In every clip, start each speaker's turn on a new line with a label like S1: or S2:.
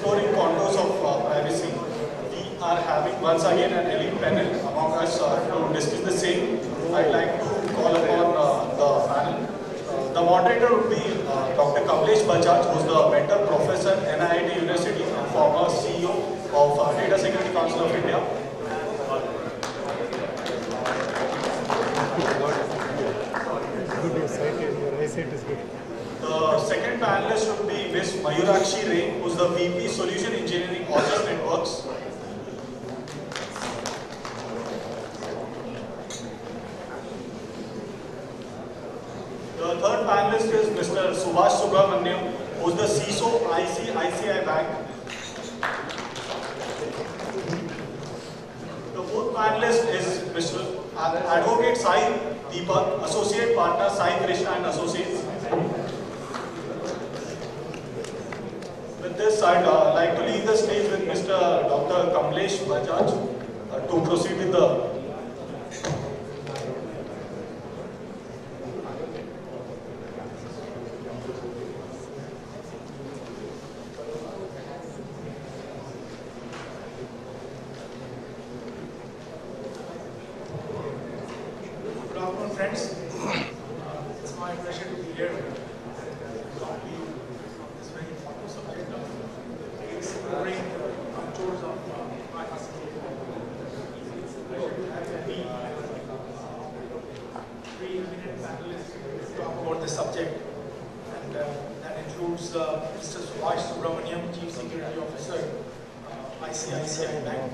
S1: exploring contours of uh, privacy. We are having once again an elite panel among us uh, to discuss the same. I'd like to call upon uh, the panel. Uh, the moderator would be uh, Dr. Kamlesh Bajaj, who's the mentor professor at NIIT University and former CEO of Data Security Council of India.
S2: Good, is good.
S1: The second panelist would be Ms. Mayurakshi Ray, who's the VP Solution Engineering Aegis Networks. The third panelist is Mr. Subhash Subramaniam, who's the CISO ICICI Bank. The fourth panelist is Mr. Advocate Sai Deepak, Associate Partner Sai Krishna and Associates. With this, I'd uh, like to leave the stage with Mr. Dr. Kamlesh Bajaj uh, to proceed with the
S3: Good afternoon, friends. Uh, It's my pleasure to be here and talk to you on this very important subject of exploring the contours of uh, privacy. It's a pleasure to have me, three eminent panelists to talk about the subject. And uh, that includes uh, Mr. Subhash Subramaniam, Chief Security Officer, uh, ICICI Bank.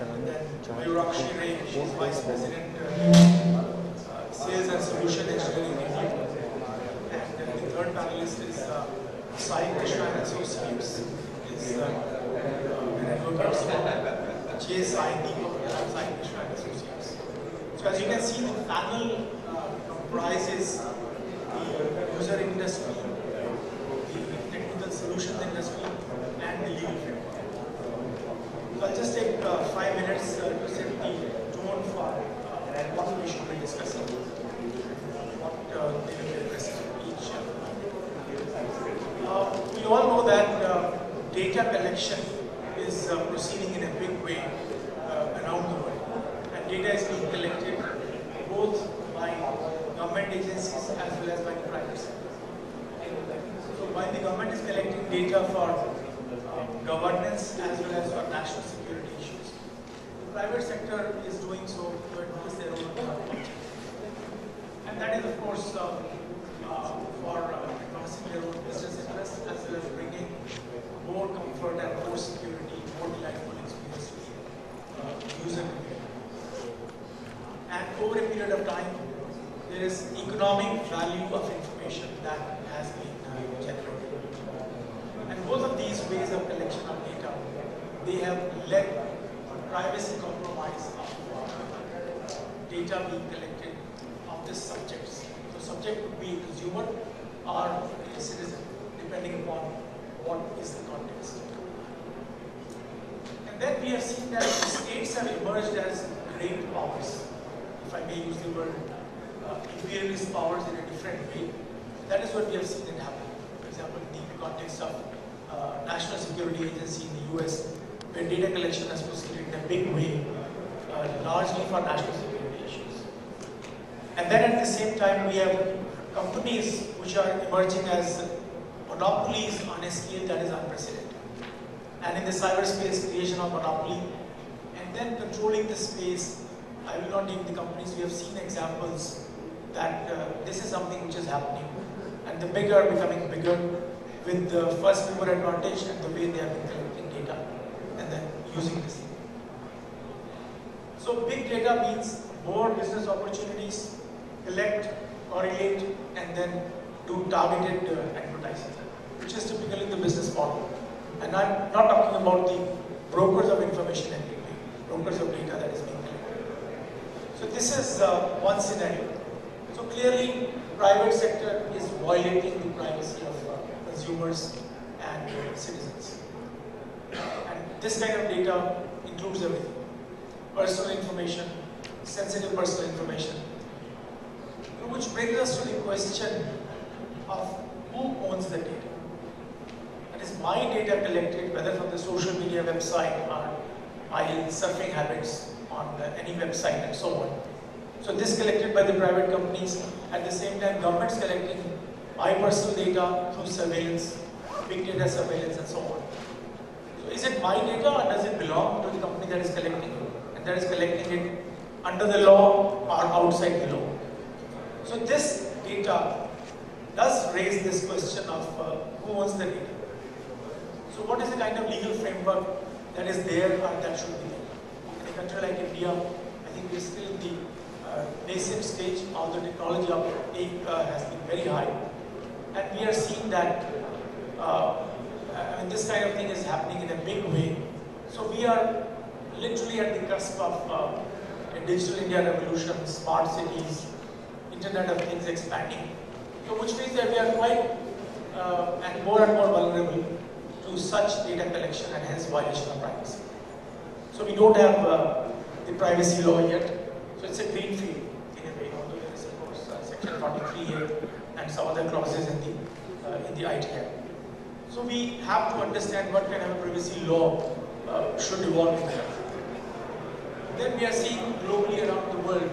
S3: And then Mayurakshi Ray, she's Vice President, uh, uh, Sales and Solution Engineering in India. And then the third panelist is uh, Sai Krishna and Associates, is an advocate for J Sai Deepak and Sai Krishna and Associates. So as you can see, the panel uh, comprises the user industry, the technical solutions industry, and the legal framework. So I'll just take uh, five minutes uh, to set the tone for uh, what we should be discussing, what uh, they will be addressing each. Uh, we all know that uh, data collection is uh, proceeding in a big way uh, around the world, and data is being collected both by government agencies as well as by the private sector. So while the government is collecting data for uh, governance as well as for national security issues, the private sector is doing so to advance their own. And that is, of course, uh, uh, for uh, advancing their own business interests as well as bringing more comfort and more security, more delightful experience to the user. And over a period of time, there is economic value of information that has been uh, generated. And both of these ways of collection of data, they have led to privacy compromise of data being collected of the subjects. The subject could be a consumer or a citizen, depending upon what is the context. Then we have seen that states have emerged as great powers, if I may use the word uh, imperialist powers in a different way. That is what we have seen it happen. For example, in the context of uh, National Security Agency in the US, where data collection has proceeded in a big way, uh, largely for national security issues. And then at the same time, we have companies which are emerging as monopolies on a scale that is unprecedented. And in the cyberspace, creation of monopoly, and then controlling the space. I will not name the companies. We have seen examples that uh, this is something which is happening, and the bigger are becoming bigger with the first mover advantage and the way they have been collecting data and then using this. So big data means more business opportunities, collect, correlate, and then do targeted uh, advertising, which is typically the business model. And I'm not talking about the brokers of information everywhere, brokers of data that is being collected. So this is uh, one scenario. So clearly, private sector is violating the privacy of uh, consumers and uh, citizens. And this kind of data includes everything. Personal information, sensitive personal information. Which brings us to the question of who owns the data. Is my data collected, whether from the social media website or my surfing habits on uh, any website and so on. So this collected by the private companies. At the same time, governments collecting my personal data through surveillance, big data surveillance and so on. So is it my data or does it belong to the company that is collecting it? And that is collecting it under the law or outside the law? So this data does raise this question of uh, who owns the data. So what is the kind of legal framework that is there or that should be there? In a country like India, I think we're still in the uh, nascent stage, although technology uptake uh, has been very high. And we are seeing that uh, I mean, this kind of thing is happening in a big way. So we are literally at the cusp of uh, a digital India revolution, smart cities, Internet of Things expanding. So which means that we are quite uh, and more and more vulnerable to such data collection and hence violation of privacy. So we don't have uh, the privacy law yet. So it's a green field in a way, although there is of course uh, section 43 here and some other clauses in the uh, in the IT Act. So we have to understand what kind of a privacy law uh, should evolve in. Then we are seeing globally around the world,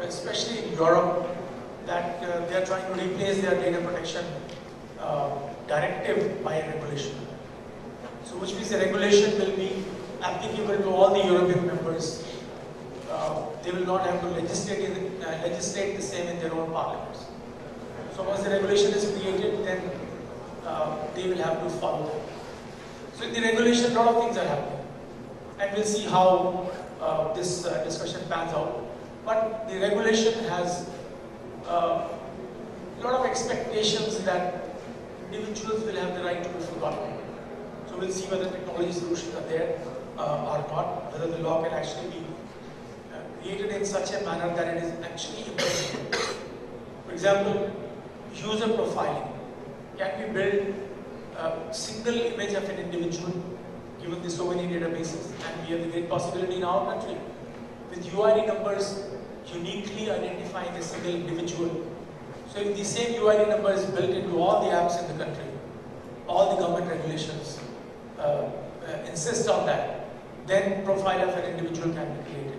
S3: especially in Europe, that uh, they are trying to replace their data protection uh, directive by regulation. So which means the regulation will be applicable to all the European members. Uh, they will not have to legislate, in, uh, legislate the same in their own parliaments. So once the regulation is created, then uh, they will have to follow that. So in the regulation, a lot of things are happening. And we'll see how uh, this uh, discussion pans out. But the regulation has uh, a lot of expectations that individuals will have the right to be forgotten. So we'll see whether technology solutions are there uh, or not, whether the law can actually be uh, created in such a manner that it is actually implemented. For example, user profiling. Can we build a single image of an individual given the so many databases and we have the great possibility in our country with UID numbers uniquely identifying a single individual. So if the same UID number is built into all the apps in the country, all the government regulations uh, insist on that, then profile of an individual can be created.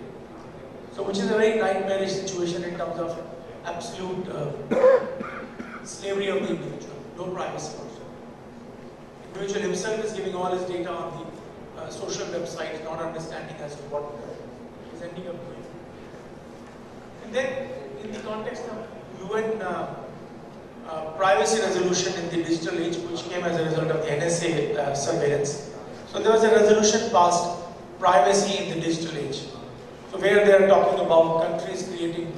S3: So which is a very nightmarish situation in terms of absolute uh, slavery of the individual, no privacy also. Individual himself is giving all his data on the uh, social websites, not understanding as to what is ending up doing. And then, in the context of UN uh, uh, privacy resolution in the digital age, which came as a result of the NSA uh, surveillance. So there was a resolution passed, privacy in the digital age. So where they are talking about countries creating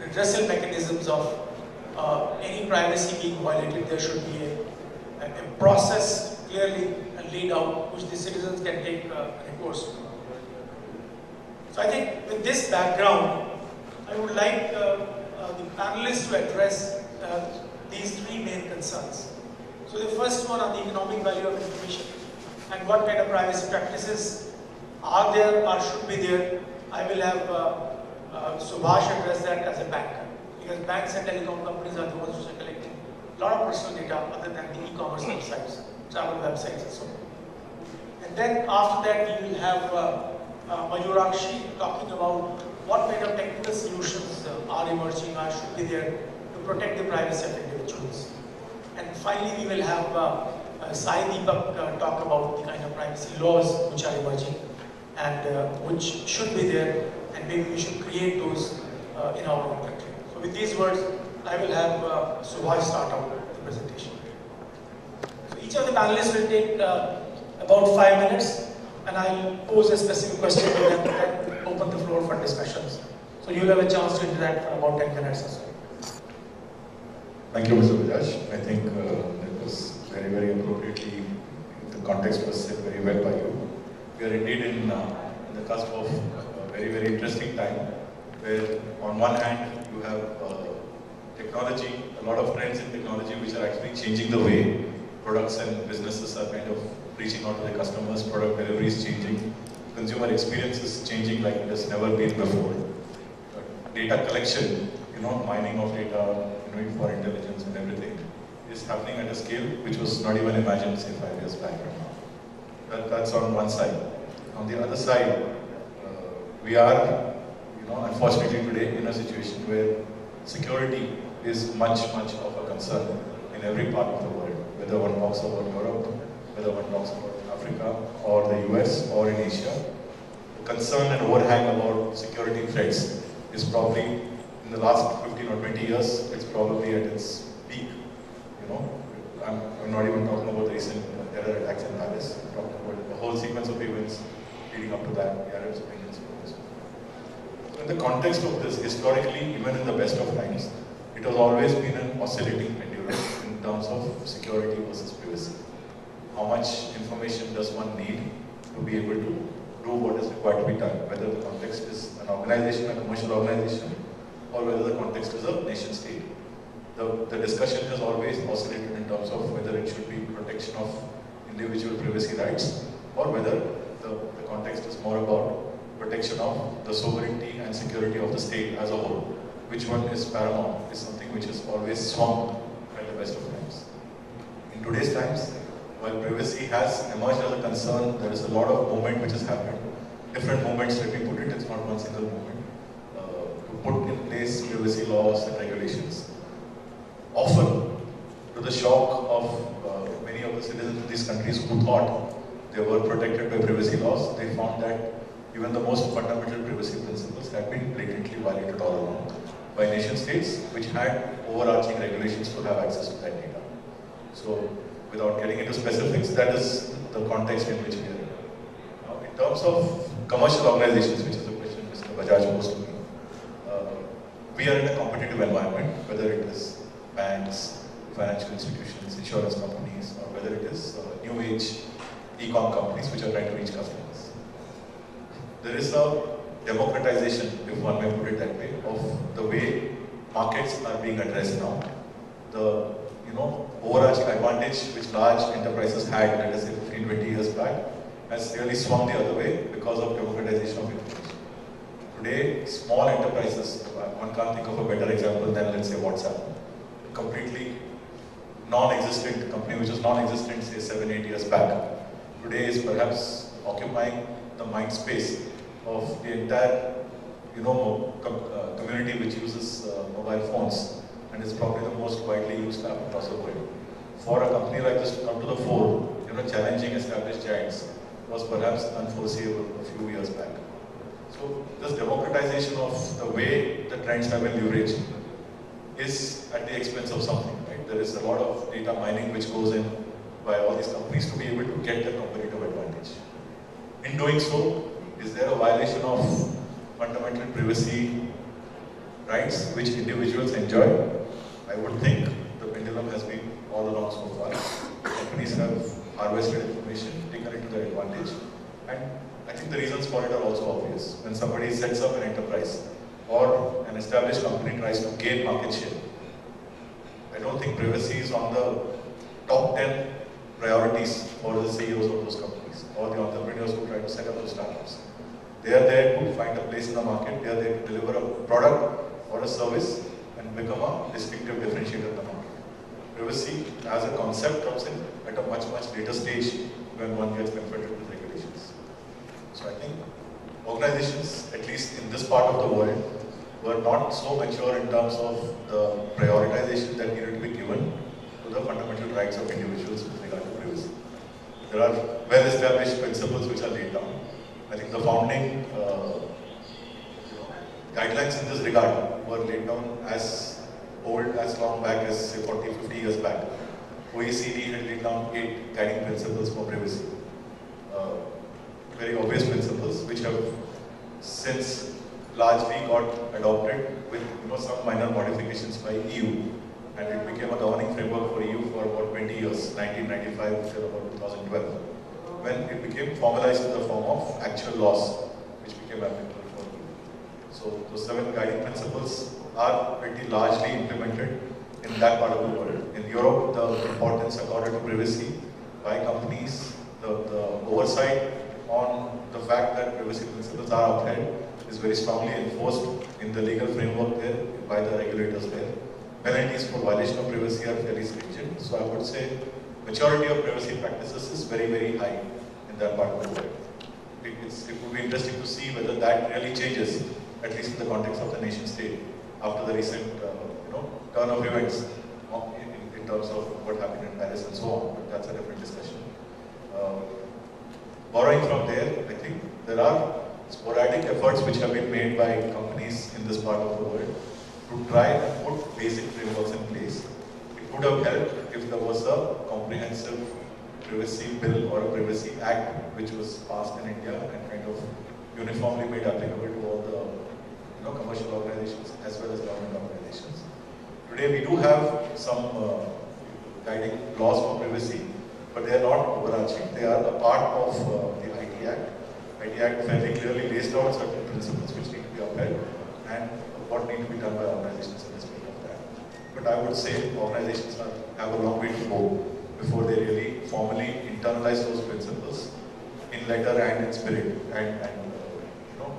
S3: redressal mechanisms of uh, any privacy being violated, there should be a, a, a process clearly laid out which the citizens can take uh, recourse to. So I think with this background, I would like uh, the panelists to address uh, these three main concerns. So the first one are the economic value of information and what kind of privacy practices are there or should be there. I will have uh, uh, Subhash address that as a banker because banks and telecom companies are the ones which are collecting a lot of personal data other than the e-commerce websites, travel websites and so on. And then after that we will have uh, uh, Mayurakshi talking about what kind of technical solutions uh, are emerging or should be there protect the privacy of individuals. And finally, we will have uh, uh, Sai Deepak uh, talk about the kind of privacy laws which are emerging and uh, which should be there and maybe we should create those uh, in our own country. So with these words, I will have uh, Subhash start out the presentation. So each of the panelists will take uh, about five minutes and I'll pose a specific question to them and then open the floor for discussions. So you'll have a chance to interact for about 10 minutes or so.
S4: Thank you, Mr. Bajaj. I think uh, that was very, very appropriately, the context was set very well by you. We are indeed in, uh, in the cusp of a very, very interesting time, where on one hand you have uh, technology, a lot of trends in technology which are actually changing the way products and businesses are kind of reaching out to their customers, product delivery is changing, consumer experience is changing like it has never been before. Data collection, you know, mining of data, you know, for intelligence and everything is happening at a scale which was not even imagined, say, five years back. or That, that's on one side. On the other side, uh, we are, you know, unfortunately today in a situation where security is much, much of a concern in every part of the world, whether one talks about Europe, whether one talks about Africa or the US or in Asia. The concern and overhang about security threats is probably in the last 15 or 20 years, it's probably at its peak. You know, I'm, I'm not even talking about the recent terror attacks in Paris. I'm talking about the whole sequence of events leading up to that, the Arab Spring and so on. So in the context of this, historically, even in the best of times, it has always been an oscillating pendulum in terms of security versus privacy. How much information does one need to be able to do what is required to be done, whether the context is an organization, a commercial organization, or whether the context is a nation state. The, the discussion has always oscillated in terms of whether it should be protection of individual privacy rights or whether the, the context is more about protection of the sovereignty and security of the state as a whole. Which one is paramount is something which has always swung at the best of times. In today's times, while privacy has emerged as a concern, there is a lot of movement which has happened. Different movements, let me put it, it's not one single movement. Privacy laws and regulations. Often, to the shock of uh, many of the citizens of these countries who thought they were protected by privacy laws, they found that even the most fundamental privacy principles had been blatantly violated all along by nation states which had overarching regulations to have access to that data. So without getting into specifics, that is the context in which we are. Now, in terms of commercial organizations, which is the question Mr. Bajaj posed we are in a competitive environment, whether it is banks, financial institutions, insurance companies, or whether it is uh, new age e-com companies which are trying to reach customers. There is a democratization, if one may put it that way, of the way markets are being addressed now. The you know, overarching advantage which large enterprises had, let us say 15, 20 years back, has really swung the other way because of democratization of information. Today, small enterprises, one can't think of a better example than let's say WhatsApp, completely non-existent company which was non-existent say 7, 8 years back, today is perhaps occupying the mind space of the entire you know, uh, community which uses uh, mobile phones and is probably the most widely used app across the world. For a company like this to come to the fore, you know, challenging established giants was perhaps unforeseeable a few years back. So this democratization of the way the trends have been leveraged is at the expense of something, right? There is a lot of data mining which goes in by all these companies to be able to get the competitive advantage. In doing so, is there a violation of fundamental privacy rights which individuals enjoy? I would think the pendulum has been all along so far. Companies have harvested information, taken it to their advantage, and think the reasons for it are also obvious. When somebody sets up an enterprise or an established company tries to gain market share, I don't think privacy is on the top 10 priorities for the CEOs of those companies or the entrepreneurs who try to set up those startups. They are there to find a place in the market, they are there to deliver a product or a service and become a distinctive differentiator in the market. Privacy as a concept comes in at a much, much later stage when one gets confronted. So I think organizations, at least in this part of the world, were not so mature in terms of the prioritization that needed to be given to the fundamental rights of individuals with regard to privacy. There are well-established principles which are laid down. I think the founding uh, guidelines in this regard were laid down as old, as long back as say 40, 50 years back. OECD had laid down eight guiding principles for privacy. Uh, very obvious principles which have since largely got adopted with you know, some minor modifications by EU and it became a governing framework for EU for about 20 years, 1995 till about 2012, when it became formalized in the form of actual laws which became applicable for EU. So those seven guiding principles are pretty largely implemented in that part of the world. In Europe, the importance accorded to privacy by companies, the, the oversight on the fact that privacy principles are upheld is very strongly enforced in the legal framework there by the regulators there. penalties for violation of privacy are fairly stringent. So I would say maturity of privacy practices is very, very high in that part of the world. It, it would be interesting to see whether that really changes, at least in the context of the nation state, after the recent uh, you know, turn of events in, in, terms of what happened in Paris and so on. But that's a different discussion. Uh, borrowing from there, I think there are sporadic efforts which have been made by companies in this part of the world to try and put basic frameworks in place. It would have helped if there was a comprehensive privacy bill or a privacy act which was passed in India and kind of uniformly made applicable to all the you know, commercial organizations as well as government organizations. Today we do have some uh, guiding laws for privacy, but they are not overarching. They are a part of uh, the IT Act. IT Act fairly clearly lays down certain principles which need to be upheld and what need to be done by organizations in respect of that. But I would say organizations have a long way to go before they really formally internalize those principles in letter and in spirit and, and uh, you know,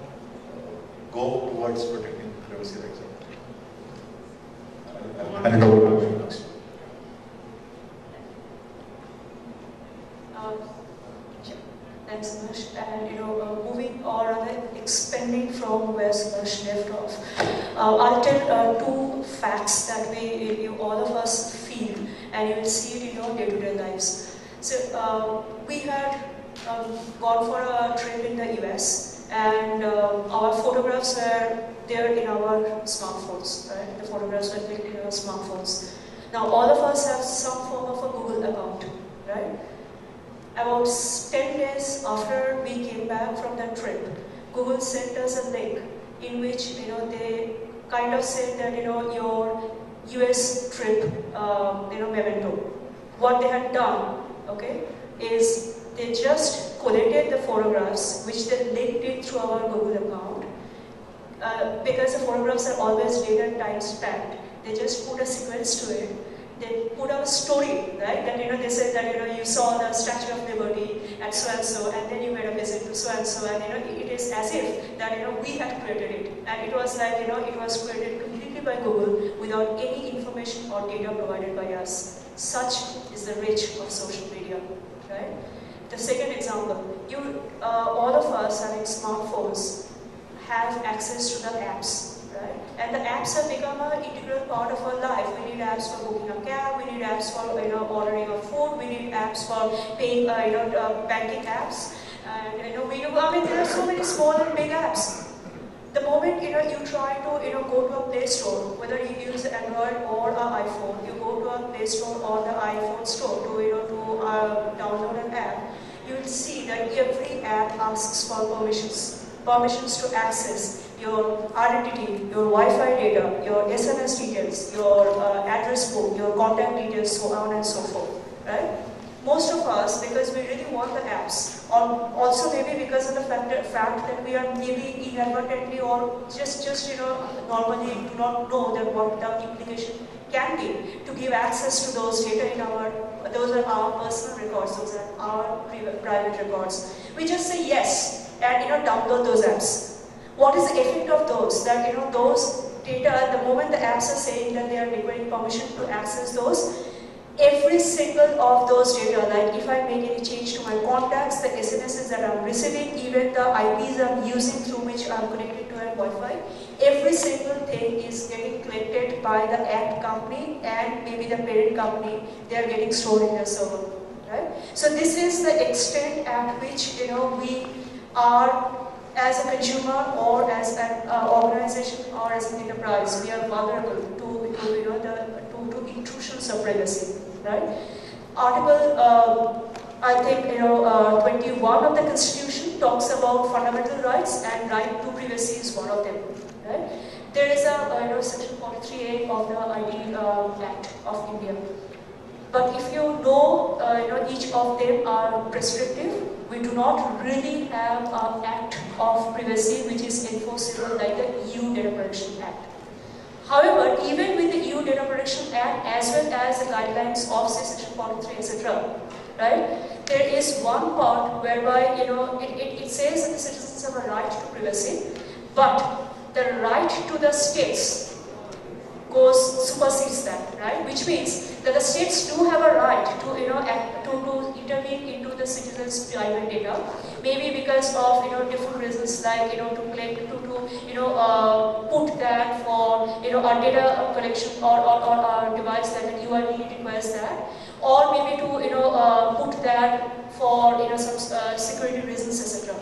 S4: go towards protecting privacy rights over to Lakshmi.
S5: Um, Thanks, Sumesh. And you know, uh, moving or rather expanding from where Sumesh left off, uh, I'll tell uh, two facts that we, you, all of us feel, and you will see it in your day-to-day lives. So uh, we had um, gone for a trip in the US, and uh, our photographs were there in our smartphones. Right? The photographs were clicked in our smartphones. Now all of us have some form of a Google account, right? About 10 days after we came back from that trip, Google sent us a link in which you know they kind of said that you know your US trip uh, you know memento. What they had done, okay, is they just collated the photographs which they linked it through our Google account. Uh, because the photographs are always date and time stamped, they just put a sequence to it they put up a story, right? That you know they said that you know you saw the Statue of Liberty at so and so, and then you made a visit to so and so, and you know it is as if that you know we had created it, and it was like you know it was created completely by Google without any information or data provided by us. Such is the reach of social media, right? The second example, you uh, all of us having smartphones have access to the apps right? And the apps have become an integral part of our life. We need apps for booking a cab, we need apps for you know ordering a food, we need apps for paying uh, you know uh, banking apps, and you know we I mean there are so many small and big apps. The moment you know you try to you know go to a Play Store, whether you use Android or an iPhone, you go to a Play Store or the iPhone store to you know to uh, download an app, you will see that every app asks for permissions, permissions to access your identity, your Wi-Fi data, your SMS details, your uh, address book, your contact details, so on and so forth, right? Most of us, because we really want the apps, or also maybe because of the fact, fact that we are maybe inadvertently or just, just you know, normally do not know that what the implication can be to give access to those data in our, those are our personal records, those are our private records. We just say yes and you know download those apps. What is the effect of those? That you know those data, the moment the apps are saying that they are requiring permission to access those, every single of those data, like if I make any change to my contacts, the SMSs that I'm receiving, even the IPs I'm using through which I'm connected to a Wi-Fi, every single thing is getting collected by the app company and maybe the parent company, they are getting stored in their server. Right? So this is the extent at which you know we are as a consumer or as an uh, organization or as an enterprise, we are vulnerable to, to you know, the, to, to intrusions of privacy, right? Article, uh, I think, you know, uh, 21 of the Constitution talks about fundamental rights and right to privacy is one of them, right? There is a, uh, you know, section 43A of the IT uh, Act of India. But if you know, uh, you know, each of them are prescriptive, we do not really have an act of privacy which is enforceable like the EU Data Protection Act. However, even with the EU Data Protection Act as well as the guidelines of section 43 etc., right, there is one part whereby you know it, it, it says that the citizens have a right to privacy, but the right to the states goes supersedes that, right? Which means that the states do have a right to, you know, act, to, to intervene into the citizens' private data. Maybe because of, you know, different reasons like, you know, to collect, to, to you know, uh, put that for, you know, a data collection or, or, or a device that the UID requires that. Or maybe to, you know, uh, put that for, you know, some uh, security reasons, etc.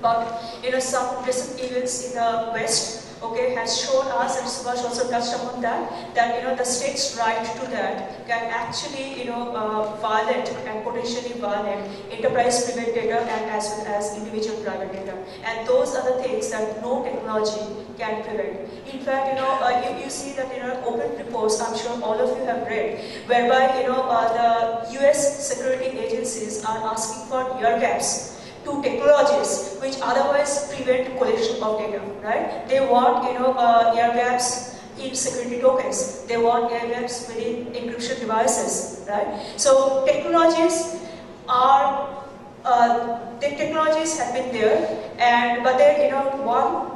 S5: But, you know, some recent events in the West okay, has shown us, and Subhash also touched upon that, that you know the state's right to that can actually you know uh, violate and potentially violate enterprise private data and as well as individual private data. And those are the things that no technology can prevent. In fact, you know, uh, you, you see that you know open reports, I'm sure all of you have read, whereby you know uh, the U.S. security agencies are asking for air gaps to technologies which otherwise prevent collection of data, right? They want, you know, uh, air gaps in security tokens. They want air gaps within encryption devices, right? So technologies are, uh, the technologies have been there, and but then, you know, one,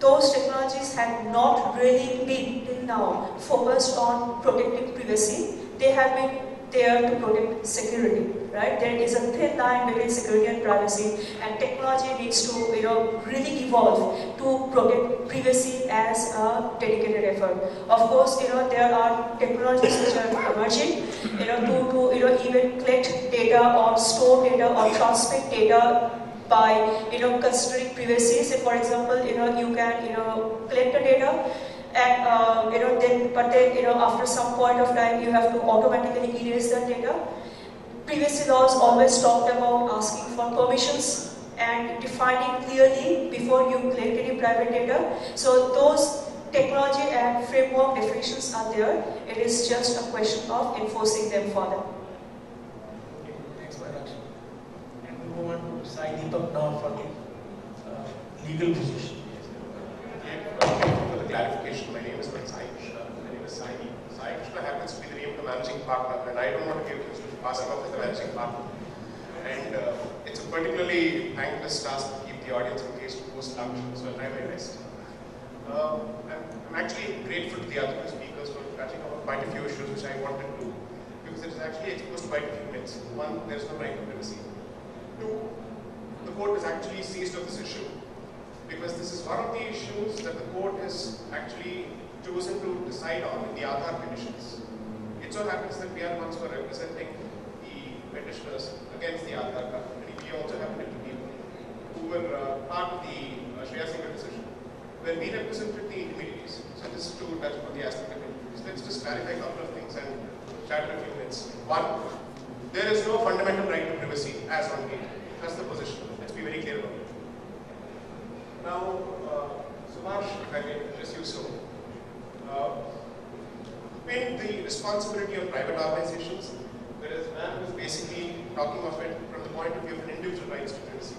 S5: those technologies have not really been till now focused on protecting privacy. They have been there to protect security, right? There is a thin line between security and privacy, and technology needs to, you know, really evolve to protect privacy as a dedicated effort. Of course, you know, there are technologies which are emerging, you know, to, to you know, even collect data or store data or transmit data by, you know, considering privacy. Say, for example, you know, you can, you know, collect the data and uh, you know then but then you know after some point of time you have to automatically erase that data privacy laws always talked about asking for permissions and defining clearly before you collect any private data so those technology and framework definitions are there it is just a question of enforcing them further
S3: Okay, thanks much. And we on to Sai Deepak now for the uh, legal position.
S6: Thank you for the clarification. My name is Sai Krishna. My name is Sai. Sai Krishna happens to be the name of the managing partner, and I don't want to give passing off as the managing partner. And uh, it's a particularly thankless task to keep the audience engaged post lunch, so I'll try my best. Um, I'm, I'm actually grateful to the other speakers for touching on quite a few issues which I wanted to, because it has actually exposed quite a few myths. One, there is no right to privacy. Two, the court has actually seized of this issue because this is one of the issues that the court has actually chosen to decide on in the Aadhaar petitions. It so happens that we are ones who are representing the petitioners against the Aadhaar company. We also happen to be who were uh, part of the uh, Shreya Singhal decision, where we represented the intermediaries. So this is to touch upon the aspect of. Let's just clarify a couple of things and chat in a few minutes. One, there is no fundamental right to privacy as on date. That's the position. Let's be very clear about it. Now, uh, Subhash, if I may address you so, uh, when the responsibility of private organizations, whereas man was basically talking of it from the point of view of individual rights to privacy.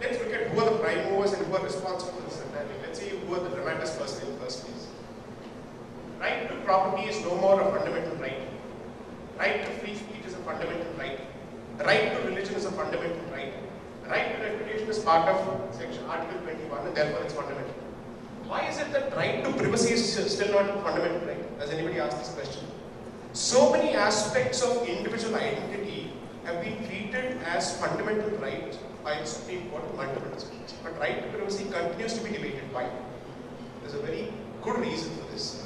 S6: Let's look at who are the prime movers and who are responsible for this entire. Let's say who are the dramatis personae in the first place. Right to property is no more a fundamental right. Right to free speech is a fundamental right. Right to religion is a fundamental right. Right to reputation is part of section Article 21 and therefore it's fundamental. Why is it that right to privacy is still not a fundamental right? Has anybody asked this question? So many aspects of individual identity have been treated as fundamental right by the Supreme Court in multiple decisions. But right to privacy continues to be debated. Why? There's a very good reason for this.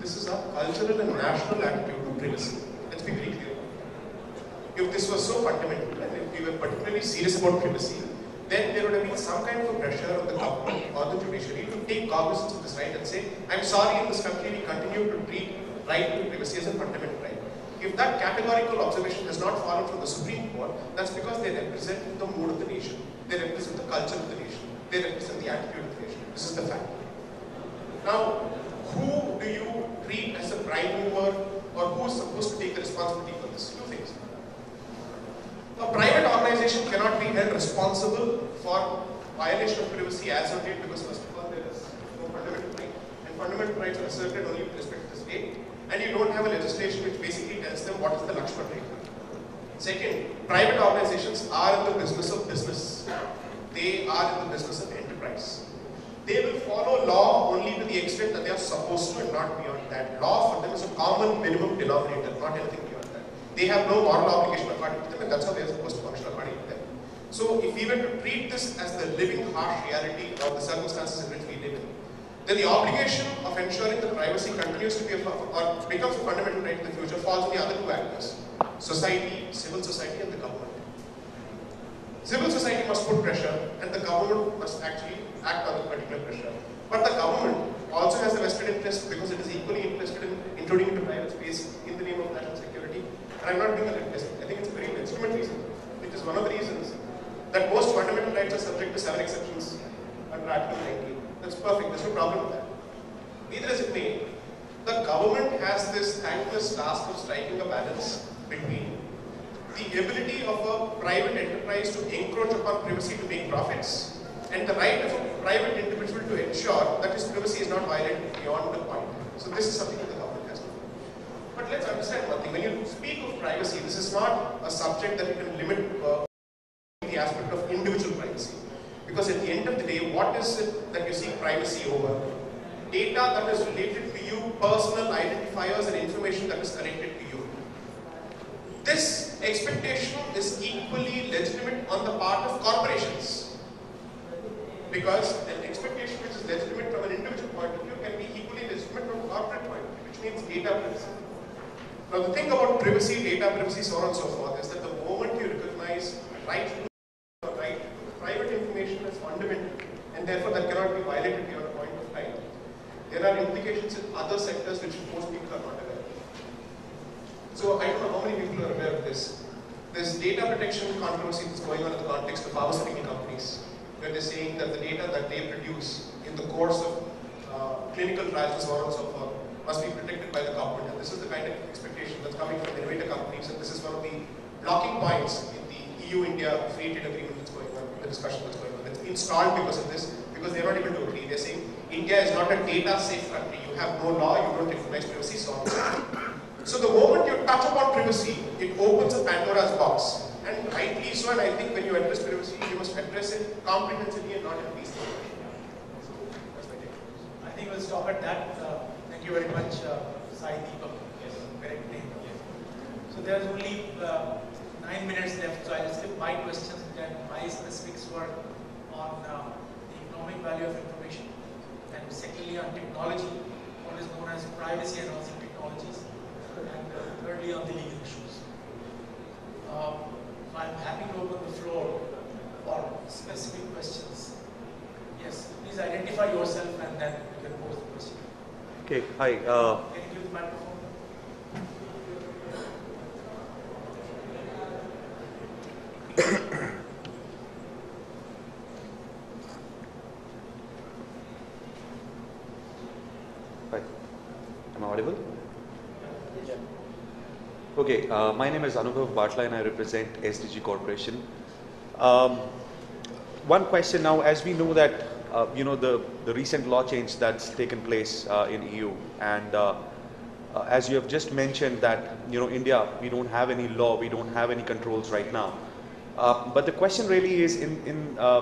S6: This is a cultural and national attitude to privacy. Let's be very clear. If this was so fundamental and if we were particularly serious about privacy, then there would have been some kind of a pressure on the government or the judiciary to take cognizance of this right and say, I'm sorry, in this country we continue to treat right to privacy as a fundamental right. If that categorical observation has not fallen from the Supreme Court, that's because they represent the mood of the nation. They represent the culture of the nation. They represent the attitude of the nation. This is the fact. Now, who do you treat as a prime mover or who is supposed to take the responsibility for this? Two things. A private organization cannot be held responsible for violation of privacy as date because first of all there is no fundamental right and fundamental rights are asserted only with respect to the state and you don't have a legislation which basically tells them what is the Lakshman right. Second, private organizations are in the business of business. They are in the business of enterprise. they will follow law only to the extent that they are supposed to and not beyond that. Law for them is a common minimum denominator, not anything. They have no moral obligation according to them and that's how they are supposed to function according to them. So if we were to treat this as the living harsh reality of the circumstances in which we live in, then the obligation of ensuring that privacy continues to be a, or becomes a fundamental right in the future falls on the other two actors, society, civil society and the government. Civil society must put pressure and the government must actually act on the particular pressure. But the government also has a vested interest because it is equally interested in intruding into private space in the name of national security. And I'm not being a leftist. I think it's a very legitimate reason, which is one of the reasons that most fundamental rights are subject to seven exceptions under Article 19. That's perfect. There's no problem with that. Neither is it me. The government has this thankless task of striking a balance between the ability of a private enterprise to encroach upon privacy to make profits and the right of a private individual to ensure that his privacy is not violated beyond the point. So this is something that the government has to do. But let's understand one thing. When you speak of privacy, this is not a subject that you can limit uh, the aspect of individual privacy. Because at the end of the day, what is it that you seek privacy over? Data that is related to you, personal identifiers and information that is connected to you. This expectation is equally legitimate on the part of corporations. Because an expectation which is legitimate from an individual point of view can be equally legitimate from a corporate point of view, which means data privacy. Now the thing about privacy, data privacy, so on and so forth is that the moment you recognize right to right, private information is fundamental and therefore that cannot be violated beyond a point of time. There are implications in other sectors which most people are not aware of. So I don't know how many people are aware of this. There's data protection controversy that's going on in the context of pharmaceutical companies, where they're saying that the data that they produce in the course of uh, clinical trials and so on and so forth must be protected by the government. And this is the kind of expectation that's coming from and this is one of the blocking points in the EU-India free trade agreement that's going on, the discussion that's going on. It's been stalled because of this, because they're not able to agree. They're saying India is not a data safe country. You have no law, you don't recognize privacy, so. So the moment you touch upon privacy, it opens a Pandora's box. And rightly so, and I think when you address privacy, you must address it comprehensively and not in piecemeal. So that's my take.
S3: I think we'll stop at that. Uh, thank you very much, uh, Sai Deepak. Yes. Correct name. Yes. So there's only uh, nine minutes left, so I'll skip my questions and my specifics were on uh, the economic value of information and secondly on technology, what is known as privacy enhancing technologies, and uh, thirdly on the legal issues. Um, I'm happy to open the floor for specific questions. Yes, please identify yourself and then you can pose the question.
S7: Okay, hi. Uh,
S3: Can you give the microphone?
S7: hi. Am I audible? Okay, uh, my name is Anubhav Batla and I represent SDG Corporation. Um, one question now, as we know that uh, you know the, the recent law change that's taken place uh, in EU, and uh, uh, as you have just mentioned that you know India, we don't have any law, we don't have any controls right now. Uh, but the question really is, in, in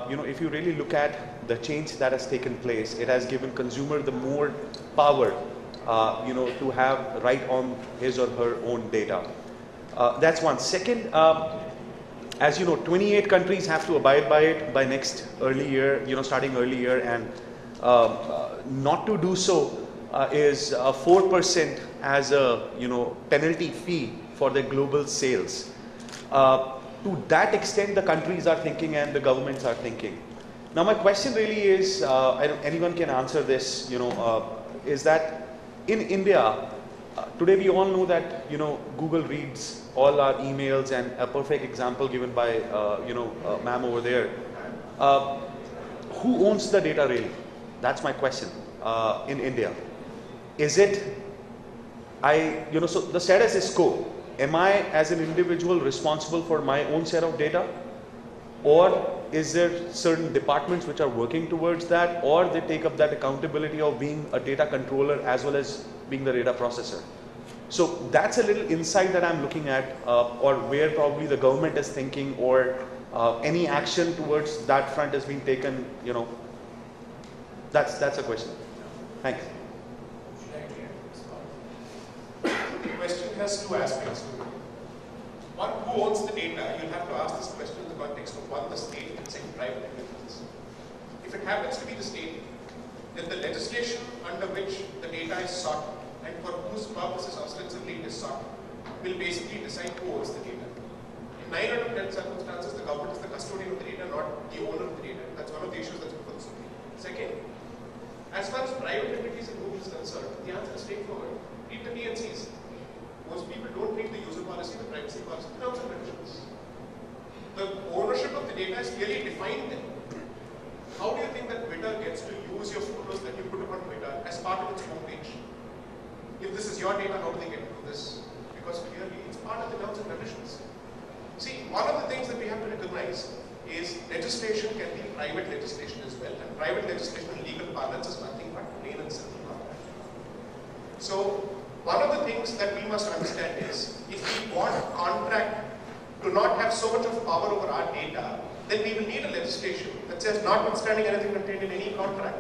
S7: you know, if you really look at the change that has taken place, it has given consumer the more power, uh, you know, to have right on his or her own data. Uh, that's one. Second, uh, as you know, 28 countries have to abide by it by next early year, you know, starting early year, and um, not to do so uh, is uh, 4% as a you know penalty fee for their global sales. Uh, to that extent, the countries are thinking and the governments are thinking. Now, my question really is, uh, anyone can answer this, you know, is that in India, uh, today we all know that, you know, Google reads all our emails and a perfect example given by, uh, you know, uh, ma'am over there. Uh, who owns the data really? That's my question uh, in India. Is it I, you know, so the status is quo. Am I, as an individual, responsible for my own set of data? Or is there certain departments which are working towards that, or they take up that accountability of being a data controller as well as being the data processor? So that's a little insight that I'm looking at, uh, or where probably the government is thinking, or uh, any action towards that front has been taken, you know,
S3: That's, that's a question. Thanks.
S6: The question has two aspects. One, who owns the data? You'll have to ask this question in the context of one, the state, and second, private individuals. If it happens to be the state, then the legislation under which the data is sought and for whose purposes ostensibly it is sought will basically decide who owns the data. In 9 out of 10 circumstances, the government is the custodian of the data, not the owner of the data. That's one of the issues that's before the Supreme. Second, as far as private entities and Google is concerned, the answer is straightforward. Read the TNCs. Most people don't read the user policy, the privacy policy, the terms and conditions. The ownership of the data is clearly defined there. How do you think that Twitter gets to use your photos that you put up on Twitter as part of its homepage? If this is your data, how do they get to do this? Because clearly it's part of the terms and conditions. See, one of the things that we have to recognize is legislation can be private legislation as well, and private legislation in legal parlance is nothing but plain and simple. So, one of the things that we must understand is, if we want contract to not have so much of power over our data, then we will need a legislation that says, notwithstanding anything contained in any contract,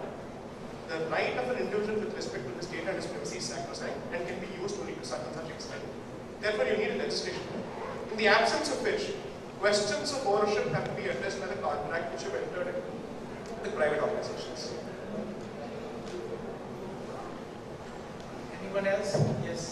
S6: the right of an individual with respect to this data and privacy is sacrosanct and can be used only to such and such extent. Therefore, you need a legislation. In the absence of which, questions of ownership have to be addressed by the contract which you have entered into with private organizations.
S8: Anyone else? Yes.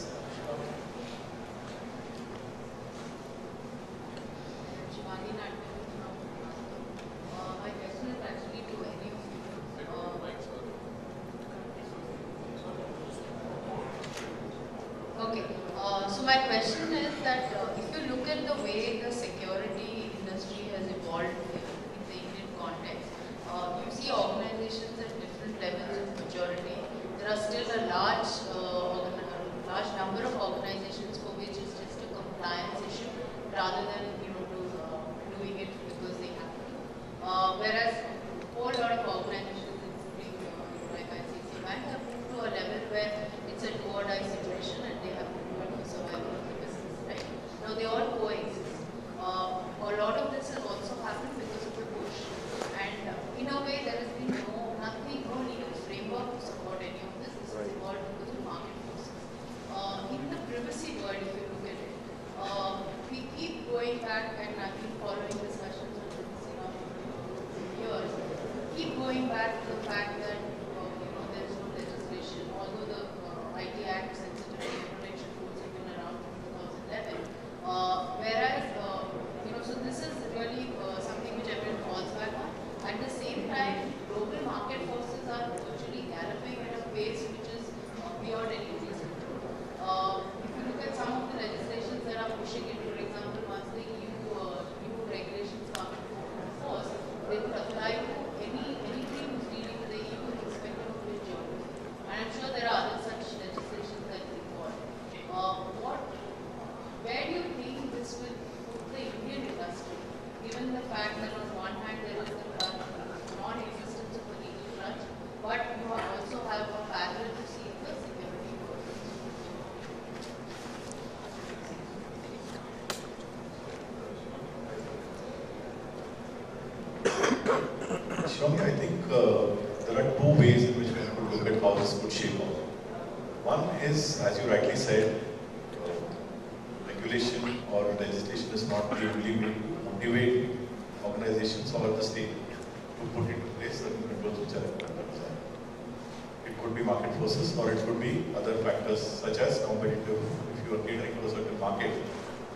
S9: Could
S4: be market forces or it could be other factors such as competitive, if you are catering to a certain market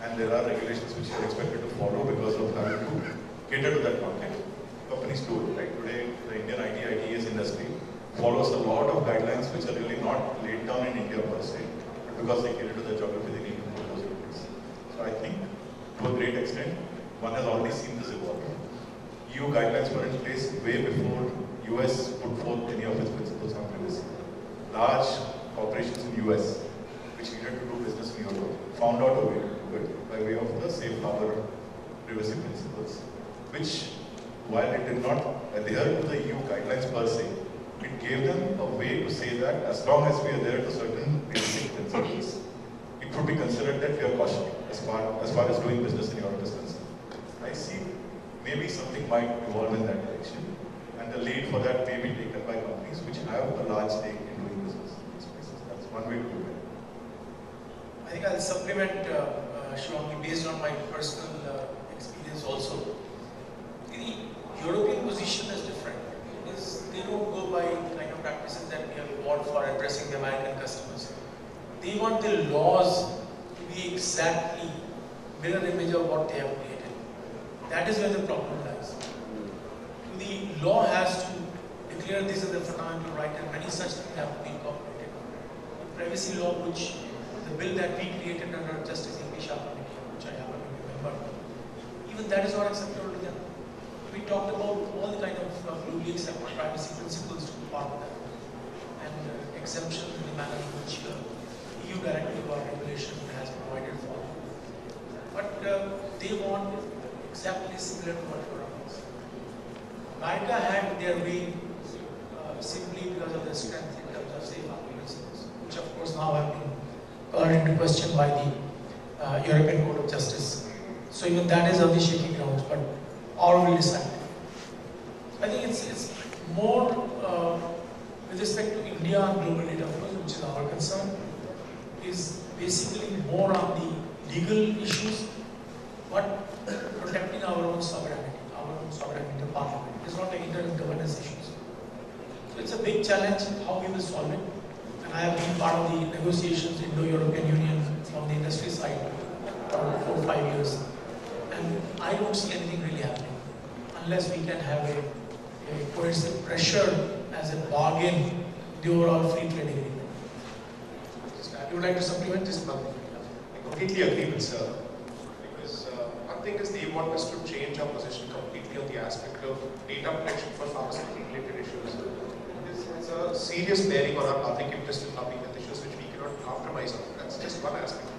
S4: and there are regulations which you are expected to follow because of having to cater to that market. Companies do right? Today, the Indian IT, ITES industry follows a lot of guidelines which are really not laid down in India per se, but because they cater to the geography, they need to put those place. So I think, to a great extent, one has already seen this evolve. EU guidelines were in place way before US put forth any of its principles. Large corporations in US, which needed to do business in Europe, found out a way to do it by way of the safe harbor privacy principles, which, while it did not adhere to the EU guidelines per se, it gave them a way to say that as long as we adhere to certain basic principles, it would be considered that we are cautious as far as, far as doing business in Europe is concerned. I see maybe something might evolve in that direction. And the lead for that may be taken by companies which have a large stake in doing business in these spaces. That's one way to at it.
S3: I think I'll supplement uh, uh, based on my personal uh, experience also. The European position is different. Is they don't go by the kind of practices that we have evolved for addressing the American customers. They want the laws to be exactly mirror image of what they have created. That is where the problem lies. The law has to declare this as a fundamental right and many such things have to be incorporated. Privacy law which the bill that we created under Justice A.P. Shah committee, which I happen to remember, even that is not acceptable to them. We talked about all the kind of uh, globally accepted privacy principles to be part of that, and uh, exemptions in the manner in which uh, EU directive or regulation has provided for. But uh, they want exactly similar to what. America had their way uh, simply because of their strength in terms of safe harbor principles, now have been called into question by the uh, European Court of Justice. So even that is on the shaky grounds, but all will decide. I think it's, it's more uh, with respect to India and global data flows, which is our concern, is basically more on the legal issues, but protecting our own sovereignty, our own sovereignty to parliament. It's not the internal governance issues. So it's a big challenge how we will solve it. And I have been part of the negotiations in the European Union from the industry side for four or five years. And I don't see anything really happening unless we can have a, a coercive pressure as a bargain the overall free trade agreement. You would like to supplement this, Babu?
S6: I completely agree with sir. Because uh, one thing is they want us to change our position completely on the aspect of data protection for pharmaceutical related issues. This has a serious bearing on our public interest and public health issues which we cannot compromise on. That's just one aspect.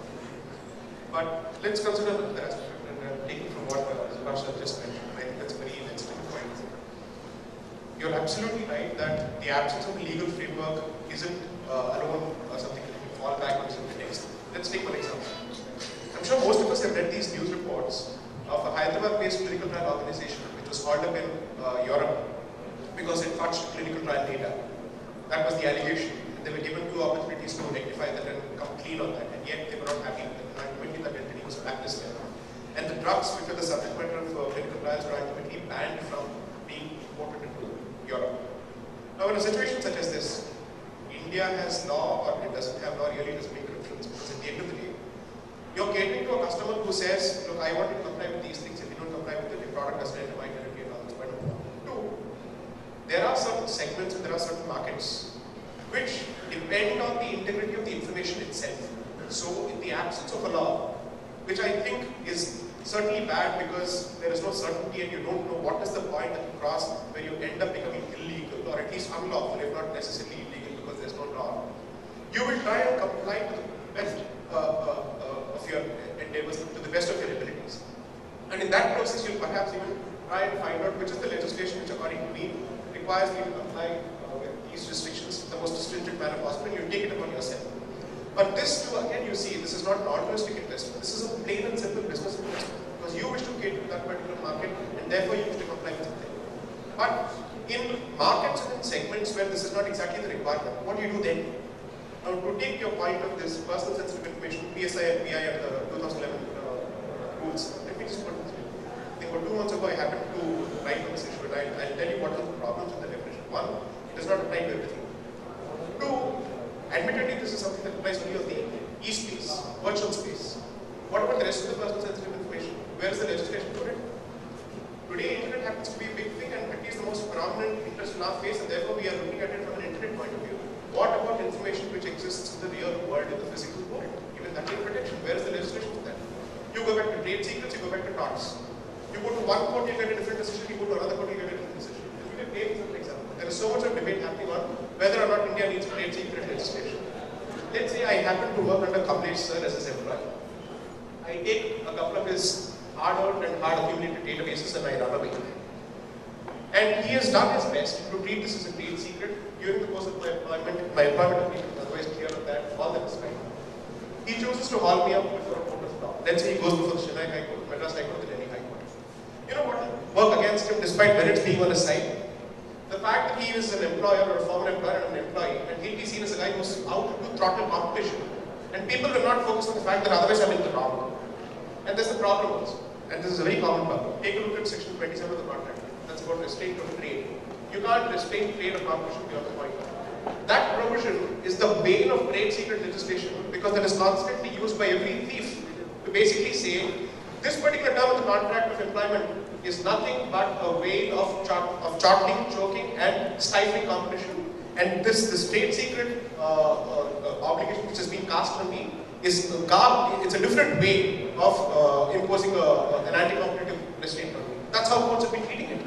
S6: But let's consider the aspect and uh, taking from what uh, just mentioned. I think that's a very interesting point. You're absolutely right that the absence of a legal framework isn't uh, alone uh, something that we fall back on something next. Let's take one example. I'm sure most of us have read these news reports of a Hyderabad-based clinical trial organization which was called up in uh, Europe because it touched clinical trial data. That was the allegation. And they were given two opportunities to rectify that and come clean on that, and yet they were not happy with it. And ultimately, that entity was blacklisted. And the drugs which were the subject matter of clinical trials were ultimately banned from being imported into Europe. Now, in a situation such as this, India has law or it doesn't have law really doesn't make a difference because at the end of the day, you're catering to a customer who says, look, I want to comply with these things. If you don't comply with it, your product doesn't enter my territory and all this. But two, there are certain segments and there are certain markets which depend on the integrity of the information itself. So, in the absence of a law, which I think is certainly bad because there is no certainty and you don't know what is the point that you cross where you end up becoming illegal or at least unlawful, if not necessarily illegal because there's no law. You will try and comply to the best uh, uh, uh, of your endeavors, to the best of your abilities. And in that process, you'll perhaps even try and find out which is the legislation which, according to me, requires you to comply uh, with these restrictions the most stringent manner possible, and you take it upon yourself. But this too, again, you see, this is not an altruistic investment. This is a plain and simple business investment because you wish to cater to that particular market and therefore you wish to comply with something. But in markets and in segments where this is not exactly the requirement, what do you do then? Now, to take your point of this personal sensitive information, PSI and PI and the 2011 uh, rules, let me just put this about two months ago, I happened to write on this issue, and I'll, I'll tell you what are the problems with the definition. One, it does not apply to everything. Two, admittedly, this is something that applies only on the e-space, virtual space. What about the rest of the personal sensitive information? Where is the legislation for it? Today, internet happens to be a big thing and at least the most prominent interest in our face, and therefore we are looking at it from an internet point of view. What about information which exists in the real world, in the physical world? Even that protection. Where is the legislation for that? You go back to trade secrets, you go back to torts. You go to one court, you get a different decision, you go to another court, you get a different decision. If you can take example, there is so much of debate happening on whether or not India needs trade secret legislation. Let's say I happen to work under Kamlesh sir as his employee. I take a couple of his hard earned and hard accumulated databases and I run away. And he has done his best to treat this as a trade secret during the course of my employment. My employment been otherwise clear of that, all that is fine. He chooses to haul me up before a court of law. Let's say he goes before the Chennai High Court, Madras High Court, the Delhi High Court. You know what? Work against him despite merits being on his side. the fact that he is an employer or a former employer and an employee, and he'll be seen as a guy who's out to throttle competition, and people will not focus on the fact that otherwise I'm in the wrong. And there's the problem also. And this is a very common problem. Take a look at section 27 of the contract. That's about restraint of trade. You can't restrain trade or competition beyond the point. That provision is the bane of trade secret legislation because that is constantly used by every thief to basically say this particular term of the contract of employment is nothing but a way of, of choking, and stifling competition. And this, trade secret uh, uh, obligation which has been cast on me is uh, it's a different way of uh, imposing a, an anti-competitive restraint on me. That's how courts have been treating it.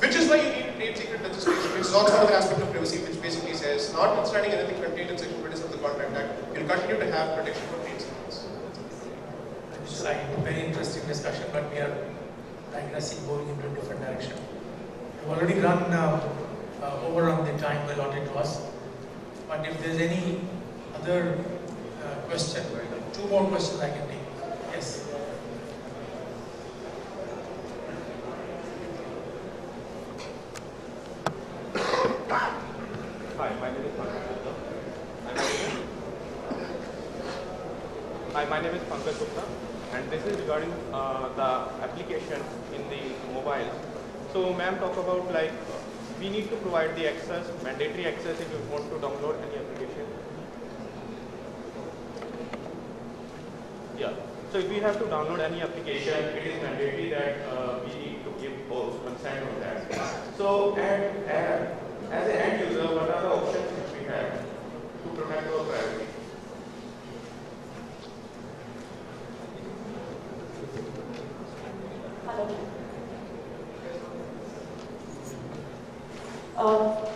S6: Which is why you need trade secret legislation, which is also another aspect of privacy, which basically says, notwithstanding anything contained in section 27 of the Contract Act, you'll continue to have protection for trade secrets.
S3: Very interesting discussion, but we are digressing, going into a different direction. We've already run uh, uh, over on the time allotted to us, but if there's any other uh, question, two more questions I can take. Yes.
S10: Hi, my name is Pankaj Gupta. I'm audible? Hi, my name is Pankaj Gupta, and this is regarding uh, the application in the mobile. So, ma'am, talk about like we need to provide the access, mandatory access if you want to download any application. Yeah. So if we have to download any application, it is mandatory that uh, we need to give both consent on that. So, and, and as an end user, what are the options which we have to protect our privacy?
S5: Uh,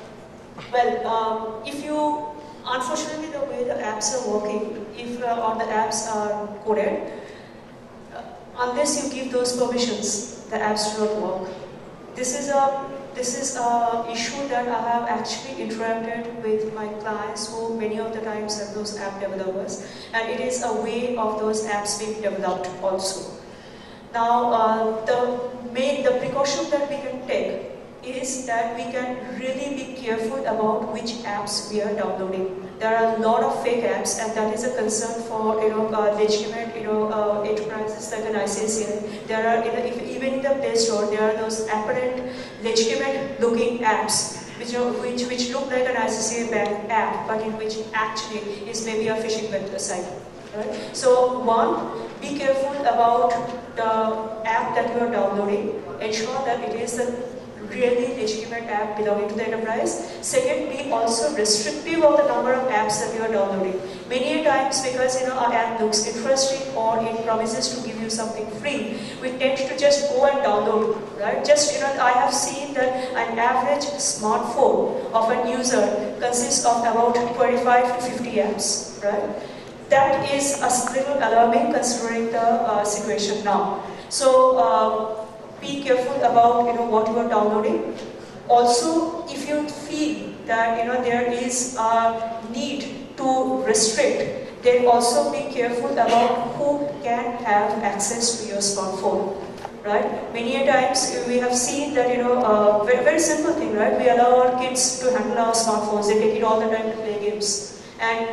S5: well, um, if you, unfortunately, the way the apps are working, if uh, all the apps are coded, uh, unless you give those permissions, the apps do not work. This is a this is a issue that I have actually interacted with my clients who many of the times are those app developers and it is a way of those apps being developed also. Now uh, the main, the precaution that we can take is that we can really be careful about which apps we are downloading. There are a lot of fake apps and that is a concern for you know uh, legitimate you know uh, enterprises like an ICICI. There are you know, if, even in the Play Store there are those apparent legitimate looking apps which, are, which, which look like an ICICI bank app but in which actually is maybe a phishing website. Right? So one, be careful about the app that you are downloading. Ensure that it is a really legitimate app belonging to the enterprise. Second, be also restrictive of the number of apps that you are downloading. Many times because you know our app looks interesting or it promises to give you something free, we tend to just go and download, right? Just you know, I have seen that an average smartphone of a user consists of about 25 to 50 apps, right? That is a little alarming considering the uh, situation now. So. Uh, be careful about you know what you are downloading. Also, if you feel that you know there is a need to restrict, then also be careful about who can have access to your smartphone. Right? Many a times we have seen that you know uh, very very simple thing, right? We allow our kids to handle our smartphones. They take it all the time to play games, and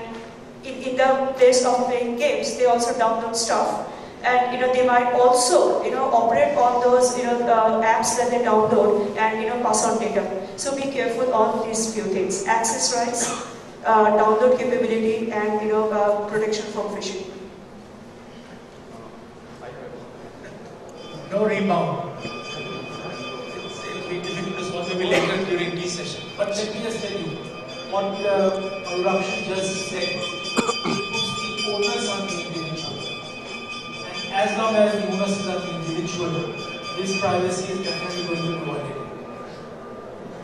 S5: in, in the place of playing games, they also download stuff and you know they might also you know operate on those you know uh, apps that they download and you know pass on data. So be careful on these few things: access rights, uh, download capability, and you know uh, protection from phishing.
S3: No rebound. It'll be difficult to solve maybe later during this session. But let me just tell you what uh, Anurag just said. Puts the onus on the individual. And as long as the onus is on the individual, this privacy is definitely going to be violated.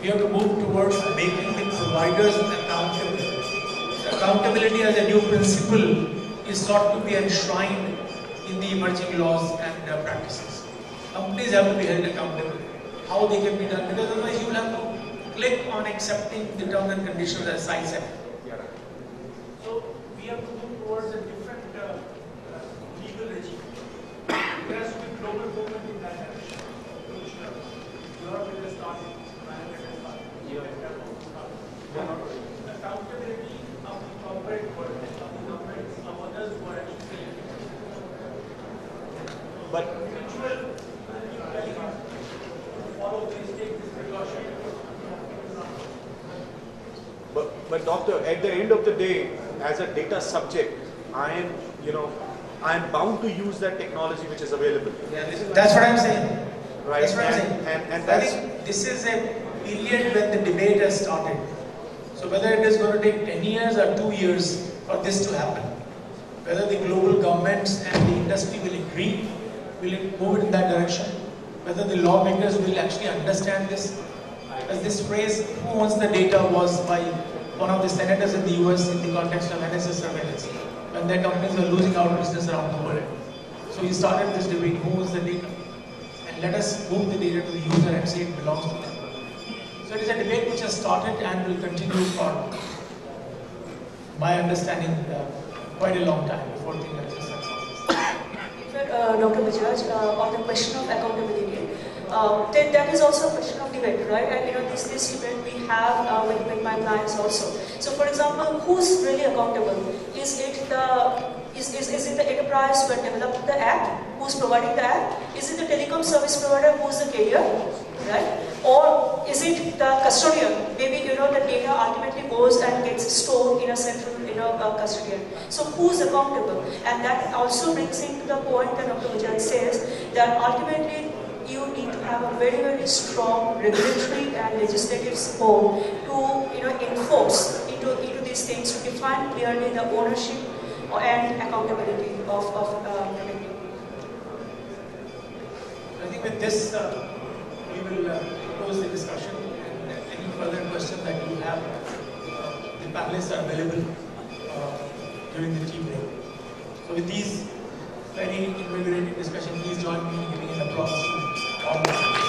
S3: We have to move towards making the providers accountable. Accountability as a new principle is sought to be enshrined in the emerging laws and uh, practices. Companies have to be held accountable. How they can be done, because otherwise you will have click on accepting the terms and conditions as I said. So we have to move towards a different uh, uh, legal regime. There has to be global movement in that direction. Which, uh, Europe will start, America will start.
S7: But
S3: follow these, take this precaution.
S7: But, but doctor, at the end of the day, as a data subject, I am, you know, I am bound to use that technology which is available.
S3: Yeah, this is, that's what I'm saying.
S7: Right.
S3: That's what I'm
S7: And-
S3: saying.
S7: and- and
S3: I
S7: that's-
S3: think this is a period when the debate has started. So whether it is going to take 10 years or 2 years for this to happen, whether the global governments and the industry will agree, will it move in that direction, whether the lawmakers will actually understand this. As this phrase, who owns the data, was by one of the senators in the US in the context of NSA surveillance, when their companies were losing out business around the world. So he started this debate, who owns the data? And let us move the data to the user and say it belongs to them. So it is a debate which has started and will continue for, my understanding, uh, quite a long time before
S5: fact, uh, Dr. Bajaj, uh, on the question of accountability, uh, that, that is also a question of debate, right? And you know, this, this debate we have uh, with, with my clients also. So, for example, who's really accountable? Is it the is, is, is it the enterprise who developed the app, who's providing the app? Is it the telecom service provider who's the carrier, right? Or is it the custodian? Maybe you know the data ultimately goes and gets stored in a central you know uh, custodian. So who's accountable? And that also brings into the point that Dr. Bajaj says that ultimately have a very very strong regulatory and legislative support to you know enforce into into these things to define clearly the ownership and accountability of of uh.
S3: I think with this, uh, we will uh, close the discussion and any further questions that you have, uh, the panelists are available uh, during the tea break. So with these very Amen.